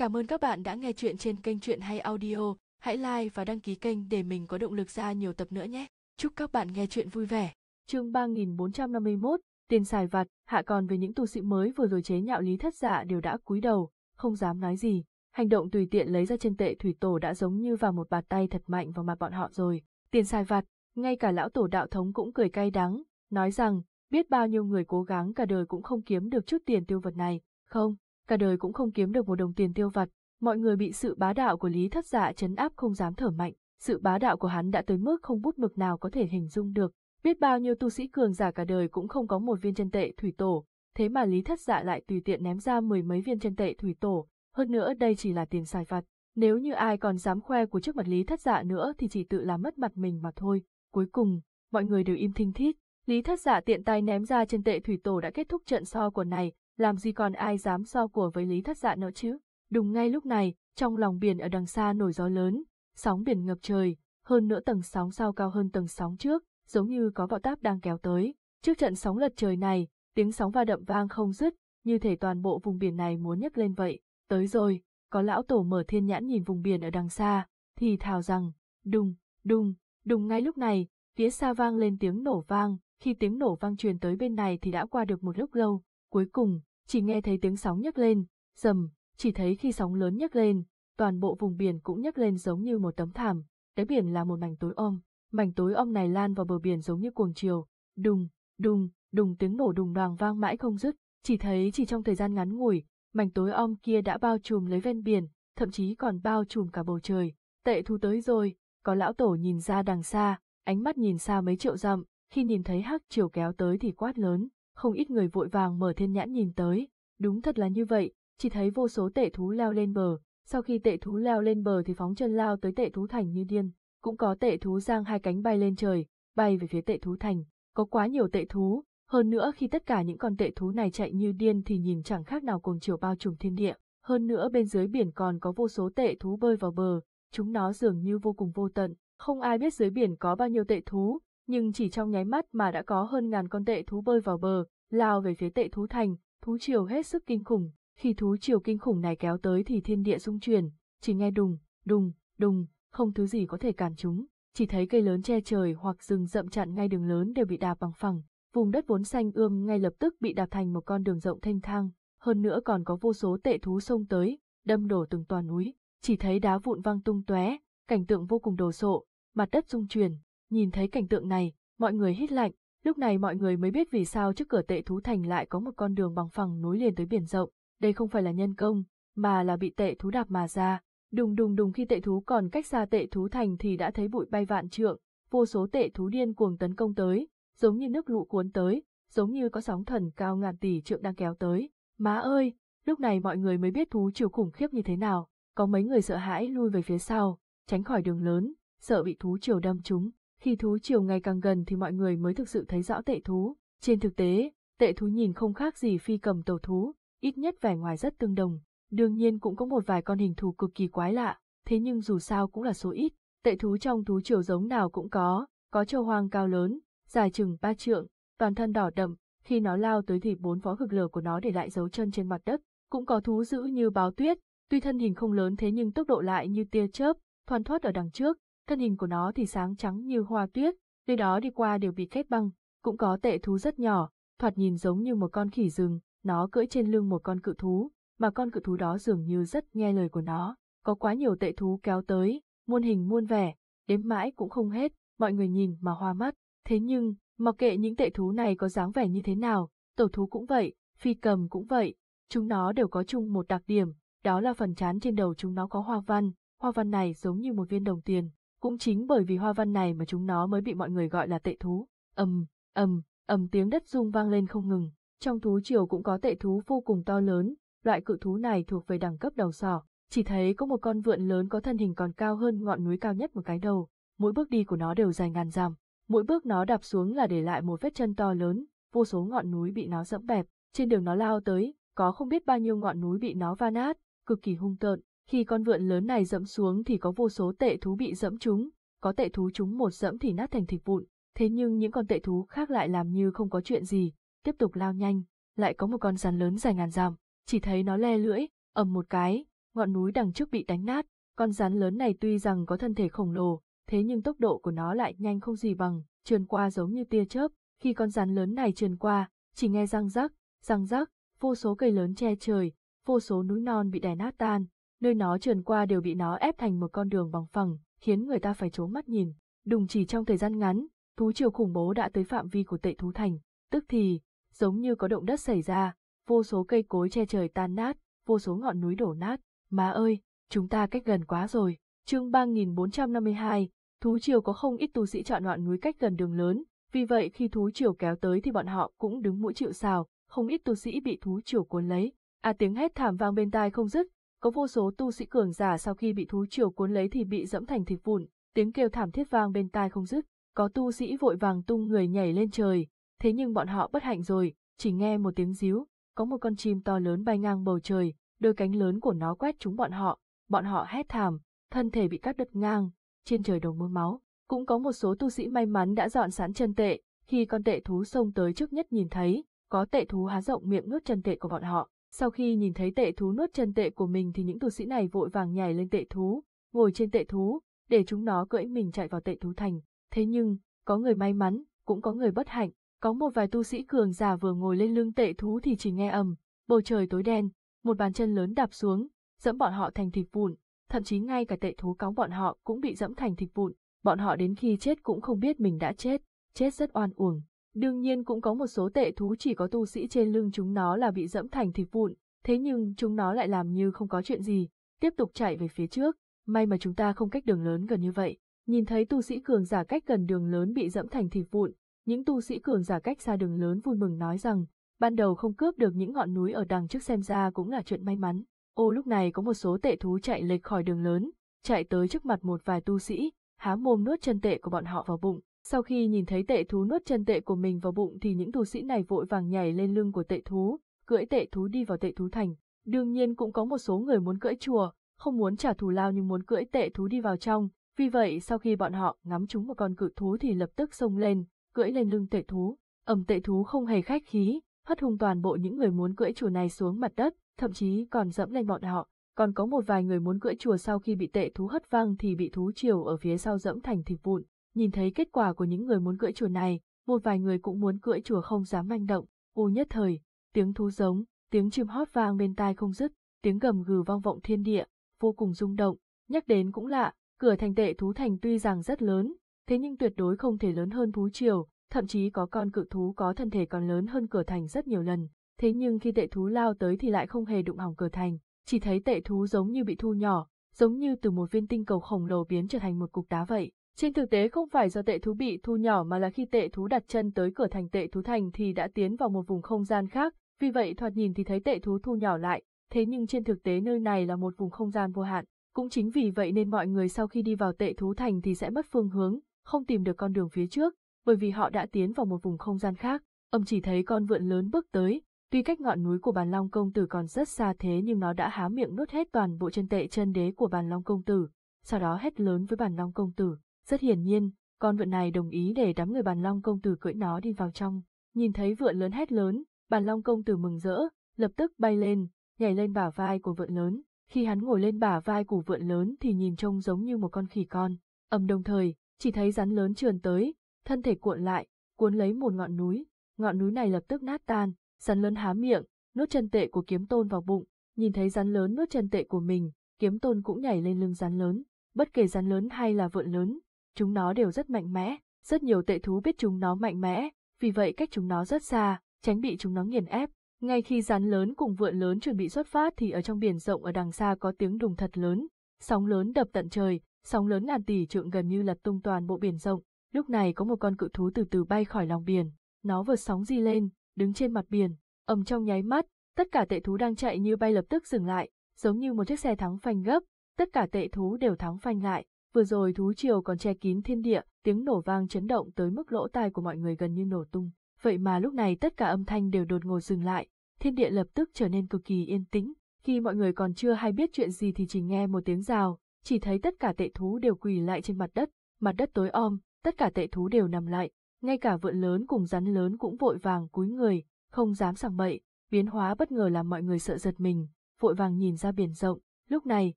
Cảm ơn các bạn đã nghe chuyện trên kênh Chuyện Hay Audio. Hãy like và đăng ký kênh để mình có động lực ra nhiều tập nữa nhé. Chúc các bạn nghe chuyện vui vẻ. Chương 3451, tiền xài vặt, hạ còn về những tu sĩ mới vừa rồi chế nhạo lý thất dạ đều đã cúi đầu, không dám nói gì. Hành động tùy tiện lấy ra trên tệ thủy tổ đã giống như vào một bàn tay thật mạnh vào mặt bọn họ rồi. Tiền xài vặt, ngay cả lão tổ đạo thống cũng cười cay đắng, nói rằng, biết bao nhiêu người cố gắng cả đời cũng không kiếm được chút tiền tiêu vật này, không, cả đời cũng không kiếm được một đồng tiền tiêu vặt, mọi người bị sự bá đạo của Lý Thất Dạ chấn áp không dám thở mạnh, sự bá đạo của hắn đã tới mức không bút mực nào có thể hình dung được, biết bao nhiêu tu sĩ cường giả cả đời cũng không có một viên chân tệ thủy tổ, thế mà Lý Thất Dạ lại tùy tiện ném ra mười mấy viên chân tệ thủy tổ, hơn nữa đây chỉ là tiền xài vặt, nếu như ai còn dám khoe của trước mặt Lý Thất Dạ nữa thì chỉ tự làm mất mặt mình mà thôi, cuối cùng, mọi người đều im thinh thít, Lý Thất Dạ tiện tay ném ra chân tệ thủy tổ đã kết thúc trận so của này, làm gì còn ai dám so của với Lý Thất Dạ nữa chứ. Đúng ngay lúc này, trong lòng biển ở đằng xa nổi gió lớn, sóng biển ngập trời, hơn nữa tầng sóng sau cao hơn tầng sóng trước, giống như có bão táp đang kéo tới. Trước trận sóng lật trời này, tiếng sóng va đậm vang không dứt, như thể toàn bộ vùng biển này muốn nhấc lên vậy. Tới rồi, có lão tổ mở thiên nhãn nhìn vùng biển ở đằng xa, thì thào rằng, đùng, đùng, đùng ngay lúc này, phía xa vang lên tiếng nổ vang, khi tiếng nổ vang truyền tới bên này thì đã qua được một lúc lâu, cuối cùng, chỉ nghe thấy tiếng sóng nhấc lên, dầm, chỉ thấy khi sóng lớn nhấc lên, toàn bộ vùng biển cũng nhấc lên giống như một tấm thảm, đáy biển là một mảnh tối om, mảnh tối om này lan vào bờ biển giống như cuồng chiều, đùng, đùng, đùng tiếng nổ đùng đoàng vang mãi không dứt, chỉ thấy chỉ trong thời gian ngắn ngủi, mảnh tối om kia đã bao trùm lấy ven biển, thậm chí còn bao trùm cả bầu trời. Tệ thu tới rồi, có lão tổ nhìn ra đằng xa, ánh mắt nhìn xa mấy triệu dặm, khi nhìn thấy hắc chiều kéo tới thì quát lớn, không ít người vội vàng mở thiên nhãn nhìn tới, đúng thật là như vậy, chỉ thấy vô số tệ thú leo lên bờ, sau khi tệ thú leo lên bờ thì phóng chân lao tới tệ thú thành như điên, cũng có tệ thú giang hai cánh bay lên trời, bay về phía tệ thú thành, có quá nhiều tệ thú, hơn nữa khi tất cả những con tệ thú này chạy như điên thì nhìn chẳng khác nào cùng chiều bao trùm thiên địa, hơn nữa bên dưới biển còn có vô số tệ thú bơi vào bờ, chúng nó dường như vô cùng vô tận, không ai biết dưới biển có bao nhiêu tệ thú, nhưng chỉ trong nháy mắt mà đã có hơn ngàn con tệ thú bơi vào bờ, lao về phía tệ thú thành, thú triều hết sức kinh khủng. Khi thú triều kinh khủng này kéo tới thì thiên địa rung chuyển, chỉ nghe đùng, đùng, đùng, không thứ gì có thể cản chúng, chỉ thấy cây lớn che trời hoặc rừng rậm chặn ngay đường lớn đều bị đạp bằng phẳng, vùng đất vốn xanh ươm ngay lập tức bị đạp thành một con đường rộng thanh thang, hơn nữa còn có vô số tệ thú xông tới, đâm đổ từng toàn núi, chỉ thấy đá vụn văng tung tóe, cảnh tượng vô cùng đồ sộ, mặt đất rung chuyển, Nhìn thấy cảnh tượng này, mọi người hít lạnh, lúc này mọi người mới biết vì sao trước cửa tệ thú thành lại có một con đường bằng phẳng nối liền tới biển rộng, đây không phải là nhân công, mà là bị tệ thú đạp mà ra. Đùng đùng đùng khi tệ thú còn cách xa tệ thú thành thì đã thấy bụi bay vạn trượng, vô số tệ thú điên cuồng tấn công tới, giống như nước lũ cuốn tới, giống như có sóng thần cao ngàn tỷ trượng đang kéo tới. Má ơi, lúc này mọi người mới biết thú chiều khủng khiếp như thế nào, có mấy người sợ hãi lui về phía sau, tránh khỏi đường lớn, sợ bị thú chiều đâm trúng. Khi thú chiều ngày càng gần thì mọi người mới thực sự thấy rõ tệ thú. Trên thực tế, tệ thú nhìn không khác gì phi cầm tàu thú, ít nhất vẻ ngoài rất tương đồng. Đương nhiên cũng có một vài con hình thù cực kỳ quái lạ, thế nhưng dù sao cũng là số ít. Tệ thú trong thú chiều giống nào cũng có, có châu hoang cao lớn, dài chừng ba trượng, toàn thân đỏ đậm, khi nó lao tới thì bốn phó cực lửa của nó để lại dấu chân trên mặt đất, cũng có thú dữ như báo tuyết, tuy thân hình không lớn thế nhưng tốc độ lại như tia chớp, thoăn thoát ở đằng trước, thân hình của nó thì sáng trắng như hoa tuyết, nơi đó đi qua đều bị kết băng, cũng có tệ thú rất nhỏ, thoạt nhìn giống như một con khỉ rừng, nó cưỡi trên lưng một con cự thú, mà con cự thú đó dường như rất nghe lời của nó, có quá nhiều tệ thú kéo tới, muôn hình muôn vẻ, đếm mãi cũng không hết, mọi người nhìn mà hoa mắt, thế nhưng, mặc kệ những tệ thú này có dáng vẻ như thế nào, tổ thú cũng vậy, phi cầm cũng vậy, chúng nó đều có chung một đặc điểm, đó là phần chán trên đầu chúng nó có hoa văn, hoa văn này giống như một viên đồng tiền, cũng chính bởi vì hoa văn này mà chúng nó mới bị mọi người gọi là tệ thú. ầm, ầm, ầm tiếng đất rung vang lên không ngừng. Trong thú triều cũng có tệ thú vô cùng to lớn, loại cự thú này thuộc về đẳng cấp đầu sỏ. Chỉ thấy có một con vượn lớn có thân hình còn cao hơn ngọn núi cao nhất một cái đầu, mỗi bước đi của nó đều dài ngàn dặm, mỗi bước nó đạp xuống là để lại một vết chân to lớn, vô số ngọn núi bị nó dẫm bẹp, trên đường nó lao tới, có không biết bao nhiêu ngọn núi bị nó va nát, cực kỳ hung tợn, khi con vượn lớn này dẫm xuống thì có vô số tệ thú bị dẫm trúng, có tệ thú chúng một dẫm thì nát thành thịt vụn, thế nhưng những con tệ thú khác lại làm như không có chuyện gì, tiếp tục lao nhanh, lại có một con rắn lớn dài ngàn dặm, chỉ thấy nó le lưỡi, ầm một cái, ngọn núi đằng trước bị đánh nát, con rắn lớn này tuy rằng có thân thể khổng lồ, thế nhưng tốc độ của nó lại nhanh không gì bằng, trườn qua giống như tia chớp, khi con rắn lớn này trườn qua, chỉ nghe răng rắc, răng rắc, vô số cây lớn che trời, vô số núi non bị đè nát tan, nơi nó trườn qua đều bị nó ép thành một con đường bằng phẳng, khiến người ta phải trố mắt nhìn. Đùng chỉ trong thời gian ngắn, thú triều khủng bố đã tới phạm vi của tệ thú thành, tức thì, giống như có động đất xảy ra, vô số cây cối che trời tan nát, vô số ngọn núi đổ nát. Má ơi, chúng ta cách gần quá rồi. Chương 3452, thú triều có không ít tu sĩ chọn ngọn núi cách gần đường lớn, vì vậy khi thú triều kéo tới thì bọn họ cũng đứng mũi chịu sào, không ít tu sĩ bị thú triều cuốn lấy. À tiếng hét thảm vang bên tai không dứt, có vô số tu sĩ cường giả sau khi bị thú triều cuốn lấy thì bị dẫm thành thịt vụn, tiếng kêu thảm thiết vang bên tai không dứt, có tu sĩ vội vàng tung người nhảy lên trời, thế nhưng bọn họ bất hạnh rồi, chỉ nghe một tiếng ríu, có một con chim to lớn bay ngang bầu trời, đôi cánh lớn của nó quét trúng bọn họ, bọn họ hét thảm, thân thể bị cắt đứt ngang, trên trời đồng mưa máu. Cũng có một số tu sĩ may mắn đã dọn sẵn chân tệ, khi con tệ thú xông tới trước nhất nhìn thấy, có tệ thú há rộng miệng nuốt chân tệ của bọn họ. Sau khi nhìn thấy tệ thú nuốt chân tệ của mình thì những tu sĩ này vội vàng nhảy lên tệ thú, ngồi trên tệ thú, để chúng nó cưỡi mình chạy vào tệ thú thành. Thế nhưng, có người may mắn, cũng có người bất hạnh, có một vài tu sĩ cường giả vừa ngồi lên lưng tệ thú thì chỉ nghe ầm, bầu trời tối đen, một bàn chân lớn đạp xuống, dẫm bọn họ thành thịt vụn, thậm chí ngay cả tệ thú cóng bọn họ cũng bị dẫm thành thịt vụn, bọn họ đến khi chết cũng không biết mình đã chết, chết rất oan uổng. Đương nhiên cũng có một số tệ thú chỉ có tu sĩ trên lưng chúng nó là bị dẫm thành thịt vụn, thế nhưng chúng nó lại làm như không có chuyện gì, tiếp tục chạy về phía trước, may mà chúng ta không cách đường lớn gần như vậy. Nhìn thấy tu sĩ cường giả cách gần đường lớn bị dẫm thành thịt vụn, những tu sĩ cường giả cách xa đường lớn vui mừng nói rằng, ban đầu không cướp được những ngọn núi ở đằng trước xem ra cũng là chuyện may mắn. Ô lúc này có một số tệ thú chạy lệch khỏi đường lớn, chạy tới trước mặt một vài tu sĩ, há mồm nuốt chân tệ của bọn họ vào bụng. Sau khi nhìn thấy tệ thú nuốt chân tệ của mình vào bụng thì những tu sĩ này vội vàng nhảy lên lưng của tệ thú, cưỡi tệ thú đi vào tệ thú thành. Đương nhiên cũng có một số người muốn cưỡi chùa, không muốn trả thù lao nhưng muốn cưỡi tệ thú đi vào trong. Vì vậy sau khi bọn họ ngắm chúng một con cự thú thì lập tức xông lên, cưỡi lên lưng tệ thú. Ẩm tệ thú không hề khách khí, hất hung toàn bộ những người muốn cưỡi chùa này xuống mặt đất, thậm chí còn dẫm lên bọn họ. Còn có một vài người muốn cưỡi chùa sau khi bị tệ thú hất văng thì bị thú chiều ở phía sau dẫm thành thịt vụn. Nhìn thấy kết quả của những người muốn cưỡi chùa này, một vài người cũng muốn cưỡi chùa không dám manh động. U nhất thời, tiếng thú giống, tiếng chim hót vang bên tai không dứt, tiếng gầm gừ vang vọng thiên địa, vô cùng rung động. Nhắc đến cũng lạ, cửa thành tệ thú thành tuy rằng rất lớn, thế nhưng tuyệt đối không thể lớn hơn thú triều, thậm chí có con cự thú có thân thể còn lớn hơn cửa thành rất nhiều lần. Thế nhưng khi tệ thú lao tới thì lại không hề đụng hỏng cửa thành, chỉ thấy tệ thú giống như bị thu nhỏ, giống như từ một viên tinh cầu khổng lồ biến trở thành một cục đá vậy. Trên thực tế không phải do tệ thú bị thu nhỏ mà là khi tệ thú đặt chân tới cửa thành tệ thú thành thì đã tiến vào một vùng không gian khác, vì vậy thoạt nhìn thì thấy tệ thú thu nhỏ lại, thế nhưng trên thực tế nơi này là một vùng không gian vô hạn. Cũng chính vì vậy nên mọi người sau khi đi vào tệ thú thành thì sẽ mất phương hướng, không tìm được con đường phía trước, bởi vì họ đã tiến vào một vùng không gian khác. Ông chỉ thấy con vượn lớn bước tới, tuy cách ngọn núi của bàn long công tử còn rất xa thế nhưng nó đã há miệng nuốt hết toàn bộ chân tệ chân đế của bàn long công tử, sau đó hét lớn với bàn long công tử. Rất hiển nhiên, con vượn này đồng ý để đám người bàn long công tử cưỡi nó đi vào trong. Nhìn thấy vượn lớn hét lớn, bàn long công tử mừng rỡ, lập tức bay lên, nhảy lên bả vai của vượn lớn. Khi hắn ngồi lên bả vai của vượn lớn thì nhìn trông giống như một con khỉ con. Ẩm đồng thời, chỉ thấy rắn lớn trườn tới, thân thể cuộn lại, cuốn lấy một ngọn núi. Ngọn núi này lập tức nát tan, rắn lớn há miệng, nuốt chân tệ của kiếm tôn vào bụng. Nhìn thấy rắn lớn nuốt chân tệ của mình, kiếm tôn cũng nhảy lên lưng rắn lớn. Bất kể rắn lớn hay là vượn lớn, chúng nó đều rất mạnh mẽ, rất nhiều tệ thú biết chúng nó mạnh mẽ, vì vậy cách chúng nó rất xa, tránh bị chúng nó nghiền ép. Ngay khi rắn lớn cùng vượn lớn chuẩn bị xuất phát thì ở trong biển rộng ở đằng xa có tiếng đùng thật lớn, sóng lớn đập tận trời, sóng lớn ngàn tỷ trượng gần như lật tung toàn bộ biển rộng. Lúc này có một con cự thú từ từ bay khỏi lòng biển, nó vượt sóng di lên, đứng trên mặt biển, ầm trong nháy mắt, tất cả tệ thú đang chạy như bay lập tức dừng lại, giống như một chiếc xe thắng phanh gấp, tất cả tệ thú đều thắng phanh lại, Vừa rồi thú triều còn che kín thiên địa, tiếng nổ vang chấn động tới mức lỗ tai của mọi người gần như nổ tung. Vậy mà lúc này tất cả âm thanh đều đột ngột dừng lại, thiên địa lập tức trở nên cực kỳ yên tĩnh. Khi mọi người còn chưa hay biết chuyện gì thì chỉ nghe một tiếng rào, chỉ thấy tất cả tệ thú đều quỳ lại trên mặt đất, mặt đất tối om, tất cả tệ thú đều nằm lại, ngay cả vượn lớn cùng rắn lớn cũng vội vàng cúi người, không dám sảng bậy, biến hóa bất ngờ làm mọi người sợ giật mình, vội vàng nhìn ra biển rộng, Lúc này,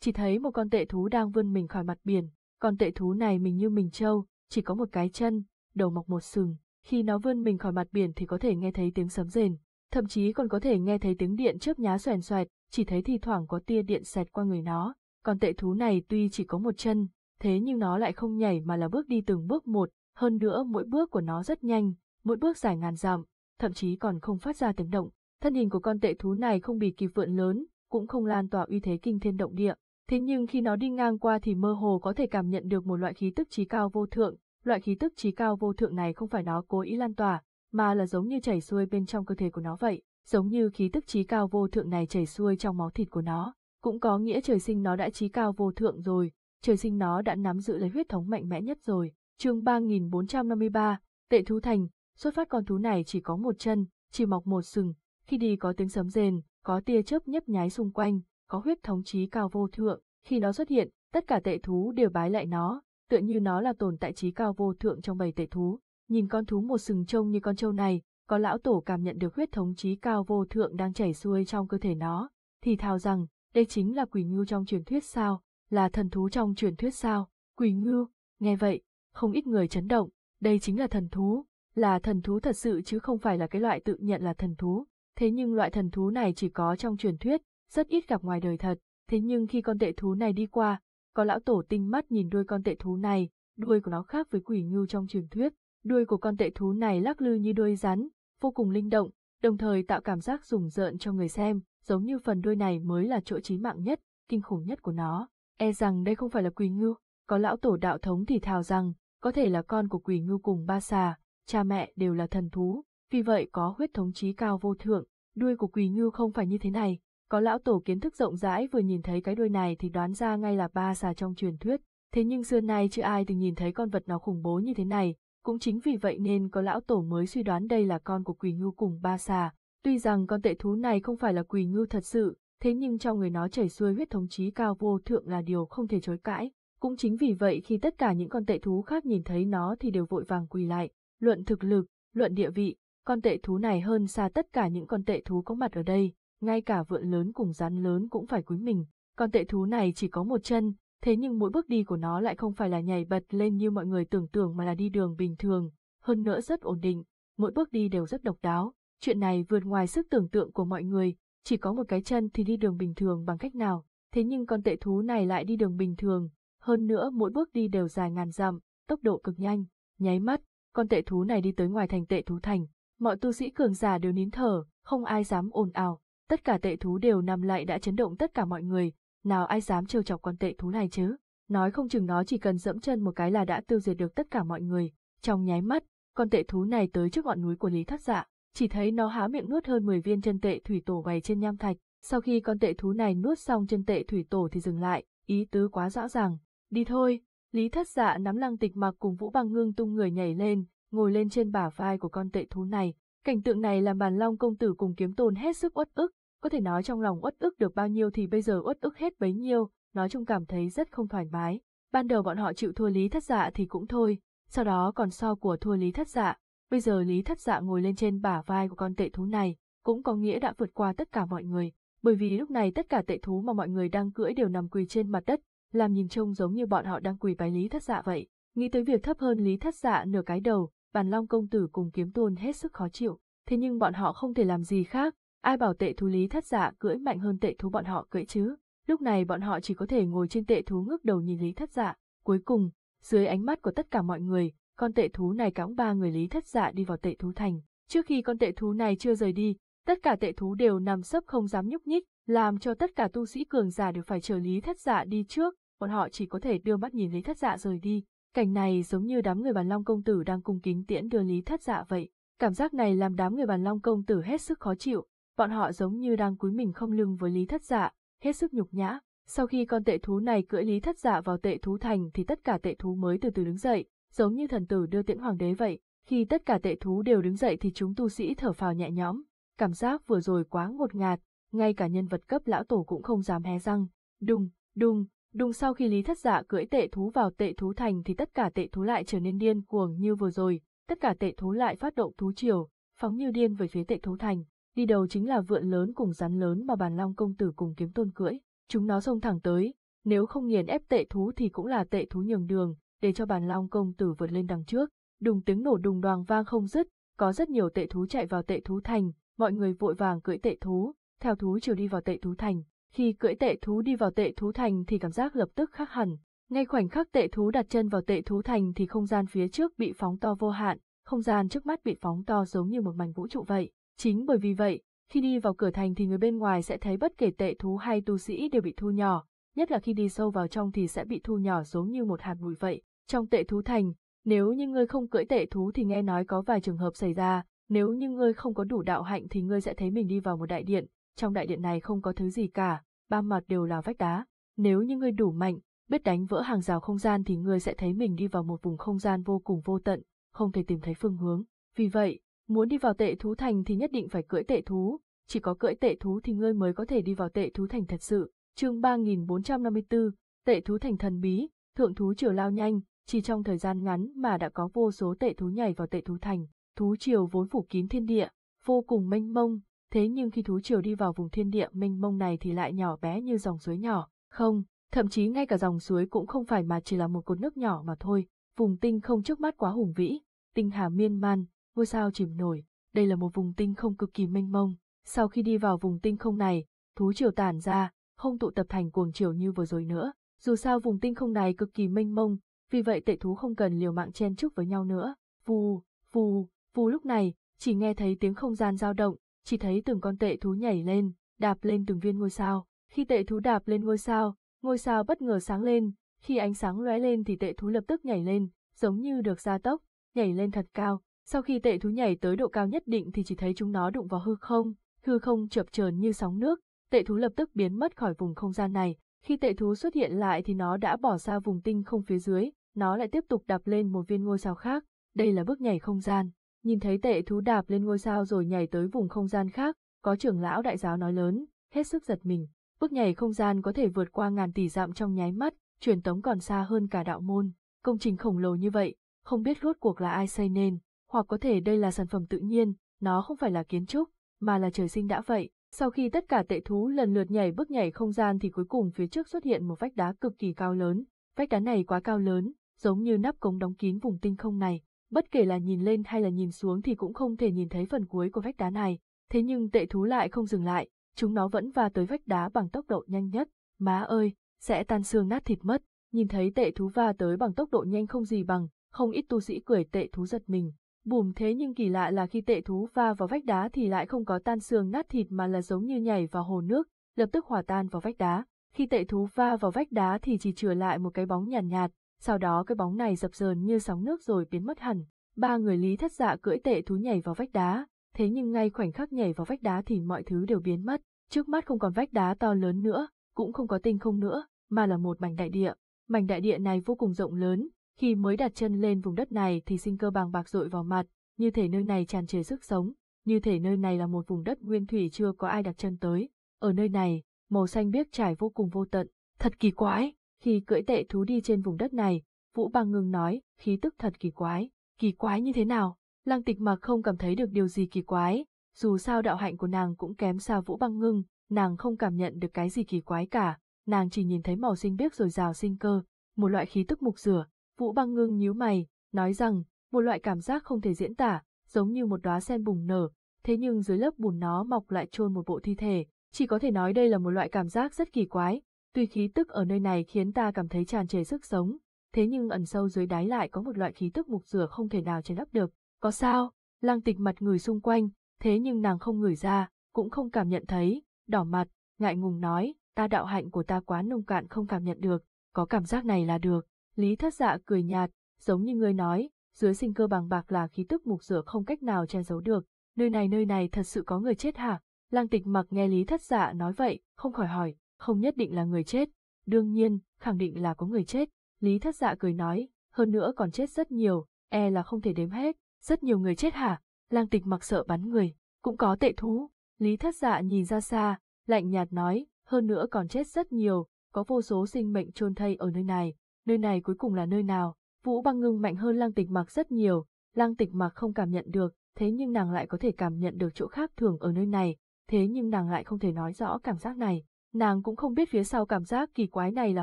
chỉ thấy một con tệ thú đang vươn mình khỏi mặt biển, con tệ thú này mình như mình trâu, chỉ có một cái chân, đầu mọc một sừng, khi nó vươn mình khỏi mặt biển thì có thể nghe thấy tiếng sấm rền, thậm chí còn có thể nghe thấy tiếng điện chớp nhá xoèn xoẹt, chỉ thấy thi thoảng có tia điện xẹt qua người nó. Con tệ thú này tuy chỉ có một chân, thế nhưng nó lại không nhảy mà là bước đi từng bước một, hơn nữa mỗi bước của nó rất nhanh, mỗi bước dài ngàn dặm, thậm chí còn không phát ra tiếng động. Thân hình của con tệ thú này không bị kỳ vượn lớn, cũng không lan tỏa uy thế kinh thiên động địa. Thế nhưng khi nó đi ngang qua thì mơ hồ có thể cảm nhận được một loại khí tức trí cao vô thượng, loại khí tức trí cao vô thượng này không phải nó cố ý lan tỏa, mà là giống như chảy xuôi bên trong cơ thể của nó vậy, giống như khí tức trí cao vô thượng này chảy xuôi trong máu thịt của nó, cũng có nghĩa trời sinh nó đã trí cao vô thượng rồi, trời sinh nó đã nắm giữ lấy huyết thống mạnh mẽ nhất rồi. Chương 3453, Tệ thú thành, xuất phát con thú này chỉ có một chân, chỉ mọc một sừng, khi đi có tiếng sấm rền, có tia chớp nhấp nháy xung quanh, có huyết thống trí cao vô thượng, khi nó xuất hiện, tất cả tệ thú đều bái lại nó, tựa như nó là tồn tại trí cao vô thượng trong bầy tệ thú. Nhìn con thú một sừng trông như con trâu này, có lão tổ cảm nhận được huyết thống trí cao vô thượng đang chảy xuôi trong cơ thể nó, thì thào rằng, đây chính là quỷ ngưu trong truyền thuyết sao, là thần thú trong truyền thuyết sao, quỷ ngưu, nghe vậy, không ít người chấn động, đây chính là thần thú, là thần thú thật sự chứ không phải là cái loại tự nhận là thần thú, thế nhưng loại thần thú này chỉ có trong truyền thuyết, rất ít gặp ngoài đời thật, thế nhưng khi con tệ thú này đi qua, có lão tổ tinh mắt nhìn đuôi con tệ thú này, đuôi của nó khác với quỷ ngưu trong truyền thuyết, đuôi của con tệ thú này lắc lư như đuôi rắn, vô cùng linh động, đồng thời tạo cảm giác rùng rợn cho người xem, giống như phần đuôi này mới là chỗ chí mạng nhất, kinh khủng nhất của nó. E rằng đây không phải là quỷ ngưu, có lão tổ đạo thống thì thào rằng, có thể là con của quỷ ngưu cùng ba xà, cha mẹ đều là thần thú, vì vậy có huyết thống trí cao vô thượng, đuôi của quỷ ngưu không phải như thế này. Có lão tổ kiến thức rộng rãi vừa nhìn thấy cái đuôi này thì đoán ra ngay là ba xà trong truyền thuyết, thế nhưng xưa nay chưa ai từng nhìn thấy con vật nào khủng bố như thế này, cũng chính vì vậy nên có lão tổ mới suy đoán đây là con của quỷ ngưu cùng ba xà. Tuy rằng con tệ thú này không phải là quỷ ngưu thật sự, thế nhưng trong người nó chảy xuôi huyết thống chí cao vô thượng là điều không thể chối cãi. Cũng chính vì vậy khi tất cả những con tệ thú khác nhìn thấy nó thì đều vội vàng quỳ lại, luận thực lực, luận địa vị, con tệ thú này hơn xa tất cả những con tệ thú có mặt ở đây, ngay cả vượn lớn cùng rắn lớn cũng phải cúi mình. Con tệ thú này chỉ có một chân, thế nhưng mỗi bước đi của nó lại không phải là nhảy bật lên như mọi người tưởng tượng mà là đi đường bình thường, hơn nữa rất ổn định, mỗi bước đi đều rất độc đáo. Chuyện này vượt ngoài sức tưởng tượng của mọi người, chỉ có một cái chân thì đi đường bình thường bằng cách nào, thế nhưng con tệ thú này lại đi đường bình thường, hơn nữa mỗi bước đi đều dài ngàn dặm, tốc độ cực nhanh, nháy mắt, con tệ thú này đi tới ngoài thành tệ thú thành, mọi tu sĩ cường giả đều nín thở, không ai dám ồn ào, tất cả tệ thú đều nằm lại đã chấn động tất cả mọi người, nào ai dám trêu chọc con tệ thú này chứ, nói không chừng nó chỉ cần dẫm chân một cái là đã tiêu diệt được tất cả mọi người, trong nháy mắt, con tệ thú này tới trước ngọn núi của Lý Thất Dạ, chỉ thấy nó há miệng nuốt hơn 10 viên chân tệ thủy tổ bày trên nham thạch, sau khi con tệ thú này nuốt xong chân tệ thủy tổ thì dừng lại, ý tứ quá rõ ràng, đi thôi, Lý Thất Dạ nắm lăng tịch mặc cùng Vũ Băng Ngưng tung người nhảy lên, ngồi lên trên bả vai của con tệ thú này, cảnh tượng này làm bàn long công tử cùng kiếm tôn hết sức uất ức, có thể nói trong lòng uất ức được bao nhiêu thì bây giờ uất ức hết bấy nhiêu, nói chung cảm thấy rất không thoải mái. Ban đầu bọn họ chịu thua Lý Thất Dạ thì cũng thôi, sau đó còn so của thua Lý Thất Dạ, bây giờ Lý Thất Dạ ngồi lên trên bả vai của con tệ thú này, cũng có nghĩa đã vượt qua tất cả mọi người, bởi vì lúc này tất cả tệ thú mà mọi người đang cưỡi đều nằm quỳ trên mặt đất, làm nhìn trông giống như bọn họ đang quỳ bái Lý Thất Dạ vậy. Nghĩ tới việc thấp hơn Lý Thất Dạ nửa cái đầu, bàn long công tử cùng kiếm tôn hết sức khó chịu, thế nhưng bọn họ không thể làm gì khác, ai bảo tệ thú Lý Thất Dạ cưỡi mạnh hơn tệ thú bọn họ cưỡi chứ. Lúc này bọn họ chỉ có thể ngồi trên tệ thú ngước đầu nhìn Lý Thất Dạ, cuối cùng, dưới ánh mắt của tất cả mọi người, con tệ thú này cõng ba người Lý Thất Dạ đi vào tệ thú thành. Trước khi con tệ thú này chưa rời đi, tất cả tệ thú đều nằm sấp không dám nhúc nhích, làm cho tất cả tu sĩ cường giả đều phải chờ Lý Thất Dạ đi trước, bọn họ chỉ có thể đưa mắt nhìn Lý Thất Dạ rời đi. Cảnh này giống như đám người bàn long công tử đang cung kính tiễn đưa Lý Thất Dạ vậy. Cảm giác này làm đám người bàn long công tử hết sức khó chịu, bọn họ giống như đang cúi mình không lưng với Lý Thất Dạ, hết sức nhục nhã. Sau khi con tệ thú này cưỡi Lý Thất Dạ vào tệ thú thành thì tất cả tệ thú mới từ từ đứng dậy, giống như thần tử đưa tiễn hoàng đế vậy. Khi tất cả tệ thú đều đứng dậy thì chúng tu sĩ thở phào nhẹ nhõm, cảm giác vừa rồi quá ngột ngạt, ngay cả nhân vật cấp lão tổ cũng không dám hé răng. Đùng, đùng, đùng sau khi Lý Thất Dạ cưỡi tệ thú vào tệ thú thành thì tất cả tệ thú lại trở nên điên cuồng như vừa rồi, tất cả tệ thú lại phát động thú triều, phóng như điên về phía tệ thú thành. Đi đầu chính là vượn lớn cùng rắn lớn mà bàn long công tử cùng kiếm tôn cưỡi. Chúng nó xông thẳng tới, nếu không nghiền ép tệ thú thì cũng là tệ thú nhường đường, để cho bàn long công tử vượt lên đằng trước. Đùng tiếng nổ đùng đoàng vang không dứt, có rất nhiều tệ thú chạy vào tệ thú thành, mọi người vội vàng cưỡi tệ thú, theo thú chiều đi vào tệ thú thành. Khi cưỡi tệ thú đi vào tệ thú thành thì cảm giác lập tức khác hẳn. Ngay khoảnh khắc tệ thú đặt chân vào tệ thú thành thì không gian phía trước bị phóng to vô hạn, không gian trước mắt bị phóng to giống như một mảnh vũ trụ vậy. Chính bởi vì vậy, khi đi vào cửa thành thì người bên ngoài sẽ thấy bất kể tệ thú hay tu sĩ đều bị thu nhỏ, nhất là khi đi sâu vào trong thì sẽ bị thu nhỏ giống như một hạt bụi vậy. Trong tệ thú thành, nếu như ngươi không cưỡi tệ thú thì nghe nói có vài trường hợp xảy ra, nếu như ngươi không có đủ đạo hạnh thì ngươi sẽ thấy mình đi vào một đại điện, trong đại điện này không có thứ gì cả, ba mặt đều là vách đá. Nếu như ngươi đủ mạnh, biết đánh vỡ hàng rào không gian thì ngươi sẽ thấy mình đi vào một vùng không gian vô cùng vô tận, không thể tìm thấy phương hướng. Vì vậy, muốn đi vào tệ thú thành thì nhất định phải cưỡi tệ thú, chỉ có cưỡi tệ thú thì ngươi mới có thể đi vào tệ thú thành thật sự. Chương 3454, Tệ thú thành thần bí, thượng thú triều lao nhanh, chỉ trong thời gian ngắn mà đã có vô số tệ thú nhảy vào tệ thú thành. Thú triều vốn phủ kín thiên địa, vô cùng mênh mông, thế nhưng khi thú triều đi vào vùng thiên địa mênh mông này thì lại nhỏ bé như dòng suối nhỏ. Không, thậm chí ngay cả dòng suối cũng không phải mà chỉ là một cột nước nhỏ mà thôi. Vùng tinh không trước mắt quá hùng vĩ, tinh hà miên man, ngôi sao chìm nổi. Đây là một vùng tinh không cực kỳ mênh mông. Sau khi đi vào vùng tinh không này, thú triều tản ra, không tụ tập thành cuồng triều như vừa rồi nữa. Dù sao vùng tinh không này cực kỳ mênh mông, vì vậy tệ thú không cần liều mạng chen chúc với nhau nữa. Vù, vù, vù lúc này, chỉ nghe thấy tiếng không gian dao động, chỉ thấy từng con tệ thú nhảy lên, đạp lên từng viên ngôi sao. Khi tệ thú đạp lên ngôi sao, ngôi sao bất ngờ sáng lên, khi ánh sáng lóe lên thì tệ thú lập tức nhảy lên, giống như được gia tốc, nhảy lên thật cao. Sau khi tệ thú nhảy tới độ cao nhất định thì chỉ thấy chúng nó đụng vào hư không, hư không chập chờn như sóng nước, tệ thú lập tức biến mất khỏi vùng không gian này. Khi tệ thú xuất hiện lại thì nó đã bỏ ra vùng tinh không phía dưới, nó lại tiếp tục đạp lên một viên ngôi sao khác. Đây là bước nhảy không gian. Nhìn thấy tệ thú đạp lên ngôi sao rồi nhảy tới vùng không gian khác, có trưởng lão đại giáo nói lớn, hết sức giật mình. Bước nhảy không gian có thể vượt qua ngàn tỷ dặm trong nháy mắt, truyền tống còn xa hơn cả đạo môn. Công trình khổng lồ như vậy, không biết rốt cuộc là ai xây nên, hoặc có thể đây là sản phẩm tự nhiên, nó không phải là kiến trúc, mà là trời sinh đã vậy. Sau khi tất cả tệ thú lần lượt nhảy bước nhảy không gian thì cuối cùng phía trước xuất hiện một vách đá cực kỳ cao lớn. Vách đá này quá cao lớn, giống như nắp cống đóng kín vùng tinh không này. Bất kể là nhìn lên hay là nhìn xuống thì cũng không thể nhìn thấy phần cuối của vách đá này. Thế nhưng tệ thú lại không dừng lại, chúng nó vẫn va tới vách đá bằng tốc độ nhanh nhất. Má ơi, sẽ tan xương nát thịt mất. Nhìn thấy tệ thú va tới bằng tốc độ nhanh không gì bằng, không ít tu sĩ cười tệ thú giật mình. Bùm thế nhưng kỳ lạ là khi tệ thú va vào vách đá thì lại không có tan xương nát thịt mà là giống như nhảy vào hồ nước, lập tức hòa tan vào vách đá. Khi tệ thú va vào vách đá thì chỉ chừa lại một cái bóng nhàn nhạt, nhạt, sau đó cái bóng này dập dờn như sóng nước rồi biến mất hẳn. Ba người lý thất dạ cưỡi tệ thú nhảy vào vách đá, thế nhưng ngay khoảnh khắc nhảy vào vách đá thì mọi thứ đều biến mất, trước mắt không còn vách đá to lớn nữa, cũng không có tinh không nữa, mà là một mảnh đại địa. Mảnh đại địa này vô cùng rộng lớn, khi mới đặt chân lên vùng đất này thì sinh cơ bàng bạc rội vào mặt, như thể nơi này tràn trề sức sống, như thể nơi này là một vùng đất nguyên thủy chưa có ai đặt chân tới. Ở nơi này, màu xanh biếc trải vô cùng vô tận, thật kỳ quái. Khi cưỡi tệ thú đi trên vùng đất này, Vũ Băng ngưng nói, khí tức thật kỳ quái. Kỳ quái như thế nào? Lăng tịch mặc không cảm thấy được điều gì kỳ quái, dù sao đạo hạnh của nàng cũng kém xa Vũ Băng ngưng, nàng không cảm nhận được cái gì kỳ quái cả, nàng chỉ nhìn thấy màu xanh biếc rồi rào sinh cơ, một loại khí tức mục rửa, Vũ băng ngưng nhíu mày, nói rằng, một loại cảm giác không thể diễn tả, giống như một đóa sen bùng nở, thế nhưng dưới lớp bùn nó mọc lại trôn một bộ thi thể, chỉ có thể nói đây là một loại cảm giác rất kỳ quái, tuy khí tức ở nơi này khiến ta cảm thấy tràn trề sức sống, thế nhưng ẩn sâu dưới đáy lại có một loại khí tức mục rửa không thể nào che lấp được. Có sao? Lăng tịch mặt người xung quanh, thế nhưng nàng không ngửi ra, cũng không cảm nhận thấy, đỏ mặt, ngại ngùng nói, ta đạo hạnh của ta quá nông cạn không cảm nhận được, có cảm giác này là được. Lý thất dạ cười nhạt, giống như ngươi nói, dưới sinh cơ bằng bạc là khí tức mục rửa không cách nào che giấu được, nơi này nơi này thật sự có người chết hả? Lăng tịch mặc nghe Lý thất dạ nói vậy, không khỏi hỏi, không nhất định là người chết, đương nhiên, khẳng định là có người chết. Lý thất dạ cười nói, hơn nữa còn chết rất nhiều, e là không thể đếm hết, rất nhiều người chết hả? Lăng tịch mặc sợ bắn người, cũng có tệ thú. Lý thất dạ nhìn ra xa, lạnh nhạt nói, hơn nữa còn chết rất nhiều, có vô số sinh mệnh chôn thây ở nơi này, nơi này cuối cùng là nơi nào, Vũ băng ngưng mạnh hơn lăng tịch mặc rất nhiều, lăng tịch mặc không cảm nhận được, thế nhưng nàng lại có thể cảm nhận được chỗ khác thường ở nơi này, thế nhưng nàng lại không thể nói rõ cảm giác này. Nàng cũng không biết phía sau cảm giác kỳ quái này là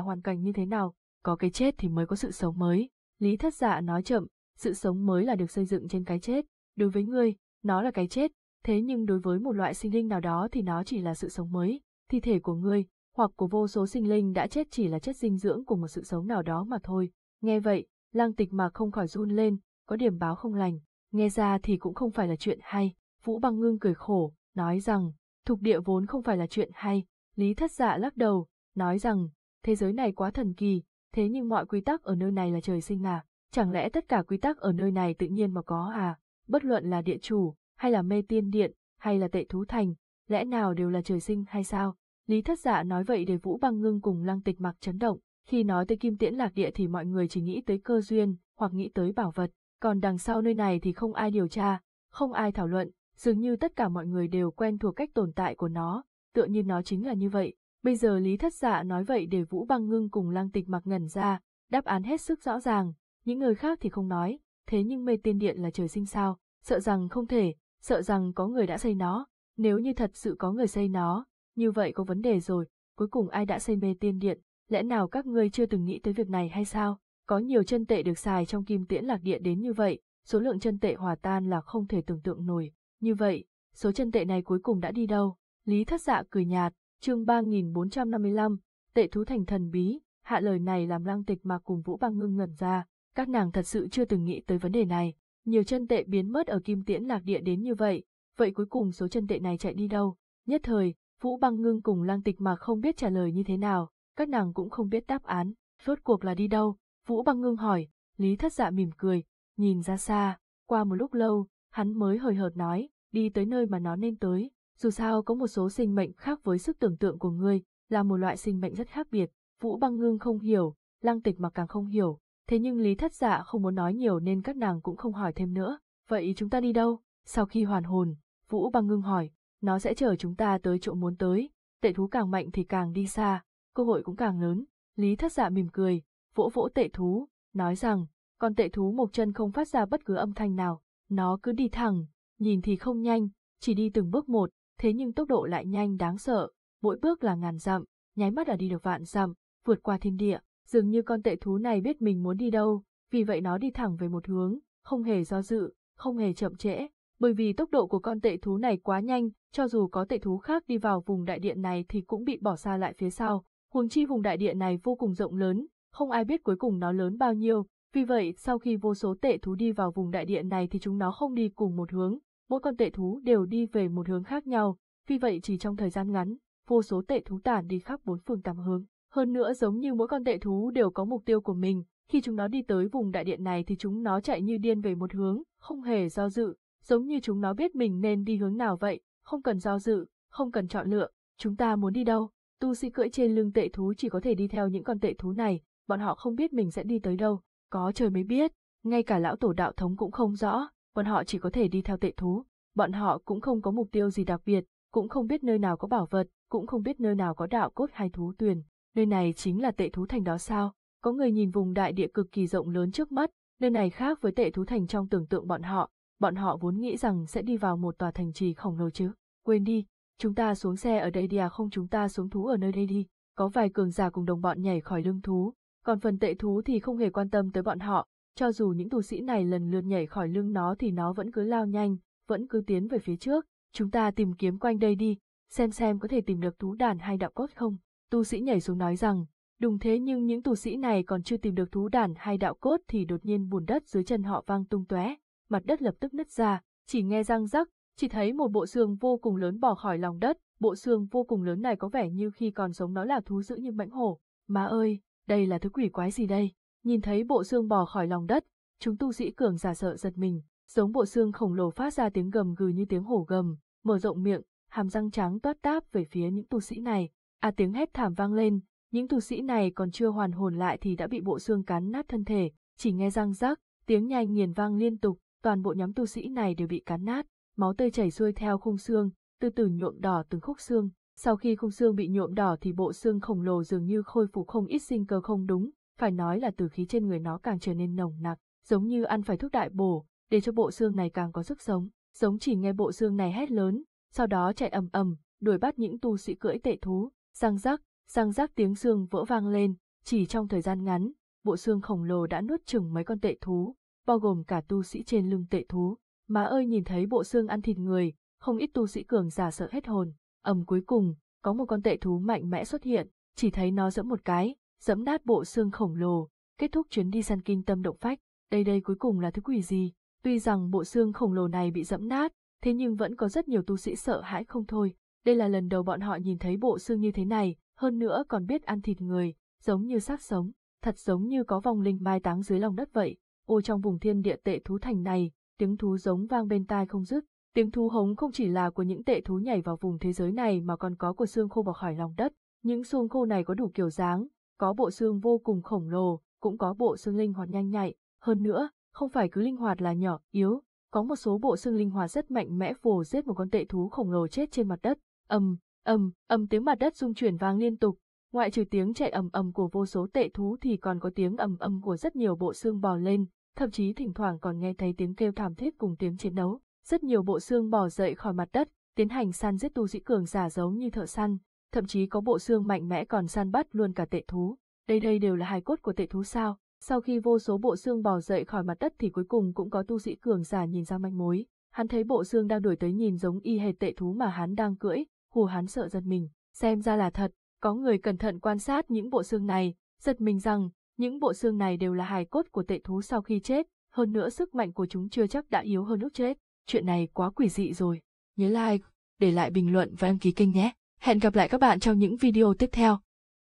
hoàn cảnh như thế nào, có cái chết thì mới có sự sống mới. Lý thất dạ nói chậm, sự sống mới là được xây dựng trên cái chết. Đối với ngươi, nó là cái chết, thế nhưng đối với một loại sinh linh nào đó thì nó chỉ là sự sống mới. Thi thể của ngươi, hoặc của vô số sinh linh đã chết chỉ là chất dinh dưỡng của một sự sống nào đó mà thôi. Nghe vậy, lang tịch mà không khỏi run lên, có điểm báo không lành, nghe ra thì cũng không phải là chuyện hay. Vũ băng ngưng cười khổ, nói rằng, thục địa vốn không phải là chuyện hay. Lý thất dạ lắc đầu, nói rằng, thế giới này quá thần kỳ, thế nhưng mọi quy tắc ở nơi này là trời sinh mà, chẳng lẽ tất cả quy tắc ở nơi này tự nhiên mà có à, bất luận là địa chủ, hay là mê tiên điện, hay là tệ thú thành, lẽ nào đều là trời sinh hay sao? Lý thất dạ nói vậy để Vũ băng ngưng cùng lăng tịch mặc chấn động, khi nói tới kim tiễn lạc địa thì mọi người chỉ nghĩ tới cơ duyên, hoặc nghĩ tới bảo vật, còn đằng sau nơi này thì không ai điều tra, không ai thảo luận, dường như tất cả mọi người đều quen thuộc cách tồn tại của nó, tựa như nó chính là như vậy. Bây giờ Lý Thất Dạ nói vậy để Vũ Băng Ngưng cùng Lăng Tịch mặc ngẩn ra, đáp án hết sức rõ ràng, những người khác thì không nói, thế nhưng mê tiên điện là trời sinh sao, sợ rằng không thể, sợ rằng có người đã xây nó, nếu như thật sự có người xây nó, như vậy có vấn đề rồi, cuối cùng ai đã xây mê tiên điện, lẽ nào các ngươi chưa từng nghĩ tới việc này hay sao? Có nhiều chân tệ được xài trong kim tiễn lạc địa đến như vậy, số lượng chân tệ hòa tan là không thể tưởng tượng nổi. Như vậy, số chân tệ này cuối cùng đã đi đâu? Lý thất dạ cười nhạt, chương 3455, tệ thú thành thần bí, hạ lời này làm lăng tịch mà cùng vũ băng ngưng ngẩn ra, các nàng thật sự chưa từng nghĩ tới vấn đề này. Nhiều chân tệ biến mất ở kim tiễn lạc địa đến như vậy, vậy cuối cùng số chân tệ này chạy đi đâu? Nhất thời, Vũ băng ngưng cùng lăng tịch mà không biết trả lời như thế nào, các nàng cũng không biết đáp án, rốt cuộc là đi đâu, Vũ băng ngưng hỏi, Lý thất dạ mỉm cười, nhìn ra xa, qua một lúc lâu, hắn mới hời hợt nói, đi tới nơi mà nó nên tới, dù sao có một số sinh mệnh khác với sức tưởng tượng của ngươi, là một loại sinh mệnh rất khác biệt, Vũ băng ngưng không hiểu, lăng tịch mà càng không hiểu, thế nhưng Lý thất dạ không muốn nói nhiều nên các nàng cũng không hỏi thêm nữa, vậy chúng ta đi đâu? Sau khi hoàn hồn, Vũ băng ngưng hỏi, nó sẽ chở chúng ta tới chỗ muốn tới, tệ thú càng mạnh thì càng đi xa, cơ hội cũng càng lớn. Lý thất dạ mỉm cười, vỗ vỗ tệ thú, nói rằng, con tệ thú một chân không phát ra bất cứ âm thanh nào, nó cứ đi thẳng, nhìn thì không nhanh, chỉ đi từng bước một, thế nhưng tốc độ lại nhanh đáng sợ, mỗi bước là ngàn dặm, nháy mắt là đi được vạn dặm, vượt qua thiên địa, dường như con tệ thú này biết mình muốn đi đâu, vì vậy nó đi thẳng về một hướng, không hề do dự, không hề chậm trễ, bởi vì tốc độ của con tệ thú này quá nhanh, cho dù có tệ thú khác đi vào vùng đại điện này thì cũng bị bỏ xa lại phía sau. Huống chi vùng đại điện này vô cùng rộng lớn, không ai biết cuối cùng nó lớn bao nhiêu, vì vậy sau khi vô số tệ thú đi vào vùng đại điện này thì chúng nó không đi cùng một hướng, mỗi con tệ thú đều đi về một hướng khác nhau, vì vậy chỉ trong thời gian ngắn, vô số tệ thú tản đi khắp bốn phương tám hướng. Hơn nữa giống như mỗi con tệ thú đều có mục tiêu của mình, khi chúng nó đi tới vùng đại điện này thì chúng nó chạy như điên về một hướng, không hề do dự, giống như chúng nó biết mình nên đi hướng nào vậy, không cần do dự, không cần chọn lựa, chúng ta muốn đi đâu. Tu sĩ cưỡi trên lưng tệ thú chỉ có thể đi theo những con tệ thú này, bọn họ không biết mình sẽ đi tới đâu, có trời mới biết, ngay cả lão tổ đạo thống cũng không rõ, bọn họ chỉ có thể đi theo tệ thú, bọn họ cũng không có mục tiêu gì đặc biệt, cũng không biết nơi nào có bảo vật, cũng không biết nơi nào có đạo cốt hay thú tuyền, nơi này chính là tệ thú thành đó sao? Có người nhìn vùng đại địa cực kỳ rộng lớn trước mắt, nơi này khác với tệ thú thành trong tưởng tượng bọn họ, bọn họ vốn nghĩ rằng sẽ đi vào một tòa thành trì khổng lồ chứ. Quên đi, chúng ta xuống xe ở đây đi à không chúng ta xuống thú ở nơi đây đi. Có vài cường giả cùng đồng bọn nhảy khỏi lưng thú, còn phần tệ thú thì không hề quan tâm tới bọn họ, cho dù những tu sĩ này lần lượt nhảy khỏi lưng nó thì nó vẫn cứ lao nhanh, vẫn cứ tiến về phía trước. Chúng ta tìm kiếm quanh đây đi, xem xem có thể tìm được thú đàn hay đạo cốt không. Tu sĩ nhảy xuống nói rằng, đúng thế nhưng những tu sĩ này còn chưa tìm được thú đàn hay đạo cốt thì đột nhiên bùn đất dưới chân họ vang tung tóe mặt đất lập tức nứt ra, chỉ nghe răng rắc, chỉ thấy một bộ xương vô cùng lớn bò khỏi lòng đất, bộ xương vô cùng lớn này có vẻ như khi còn sống nó là thú dữ như mãnh hổ. Má ơi, đây là thứ quỷ quái gì đây? Nhìn thấy bộ xương bò khỏi lòng đất, chúng tu sĩ cường giả sợ giật mình, giống bộ xương khổng lồ phát ra tiếng gầm gừ như tiếng hổ gầm, mở rộng miệng, hàm răng trắng toát táp về phía những tu sĩ này. À tiếng hét thảm vang lên, những tu sĩ này còn chưa hoàn hồn lại thì đã bị bộ xương cắn nát thân thể, chỉ nghe răng rắc, tiếng nhai nghiền vang liên tục, toàn bộ nhóm tu sĩ này đều bị cắn nát, máu tươi chảy xuôi theo khung xương, từ từ nhuộm đỏ từng khúc xương. Sau khi khung xương bị nhuộm đỏ thì bộ xương khổng lồ dường như khôi phục không ít sinh cơ không đúng, phải nói là từ khí trên người nó càng trở nên nồng nặc, giống như ăn phải thuốc đại bổ, để cho bộ xương này càng có sức sống. Giống chỉ nghe bộ xương này hét lớn, sau đó chạy ầm ầm, đuổi bắt những tu sĩ cưỡi tệ thú. Răng rắc, răng rắc tiếng xương vỡ vang lên, chỉ trong thời gian ngắn, bộ xương khổng lồ đã nuốt chừng mấy con tệ thú, bao gồm cả tu sĩ trên lưng tệ thú. Má ơi nhìn thấy bộ xương ăn thịt người, không ít tu sĩ cường giả sợ hết hồn. Ầm cuối cùng, có một con tệ thú mạnh mẽ xuất hiện, chỉ thấy nó giẫm một cái, giẫm nát bộ xương khổng lồ, kết thúc chuyến đi săn kinh tâm động phách. Đây đây cuối cùng là thứ quỷ gì? Tuy rằng bộ xương khổng lồ này bị giẫm nát, thế nhưng vẫn có rất nhiều tu sĩ sợ hãi không thôi. Đây là lần đầu bọn họ nhìn thấy bộ xương như thế này, hơn nữa còn biết ăn thịt người, giống như xác sống, thật giống như có vong linh mai táng dưới lòng đất vậy. Ô trong vùng thiên địa tệ thú thành này, tiếng thú giống vang bên tai không dứt. Tiếng thú hống không chỉ là của những tệ thú nhảy vào vùng thế giới này mà còn có của xương khô vào khỏi lòng đất. Những xương khô này có đủ kiểu dáng, có bộ xương vô cùng khổng lồ, cũng có bộ xương linh hoạt nhanh nhạy. Hơn nữa, không phải cứ linh hoạt là nhỏ, yếu, có một số bộ xương linh hoạt rất mạnh mẽ vồ giết một con tệ thú khổng lồ chết trên mặt đất. Ầm, ầm, ầm tiếng mặt đất rung chuyển vang liên tục, ngoại trừ tiếng chạy ầm ầm của vô số tệ thú thì còn có tiếng ầm ầm của rất nhiều bộ xương bò lên, thậm chí thỉnh thoảng còn nghe thấy tiếng kêu thảm thiết cùng tiếng chiến đấu. Rất nhiều bộ xương bò dậy khỏi mặt đất, tiến hành săn giết tu sĩ cường giả giống như thợ săn, thậm chí có bộ xương mạnh mẽ còn săn bắt luôn cả tệ thú. Đây đây đều là hài cốt của tệ thú sao? Sau khi vô số bộ xương bò dậy khỏi mặt đất thì cuối cùng cũng có tu sĩ cường giả nhìn ra manh mối. Hắn thấy bộ xương đang đuổi tới nhìn giống y hệt tệ thú mà hắn đang cưỡi, hù hắn sợ giật mình. Xem ra là thật, có người cẩn thận quan sát những bộ xương này, giật mình rằng những bộ xương này đều là hài cốt của tệ thú sau khi chết, hơn nữa sức mạnh của chúng chưa chắc đã yếu hơn lúc chết. Chuyện này quá quỷ dị rồi. Nhớ like, để lại bình luận và đăng ký kênh nhé. Hẹn gặp lại các bạn trong những video tiếp theo.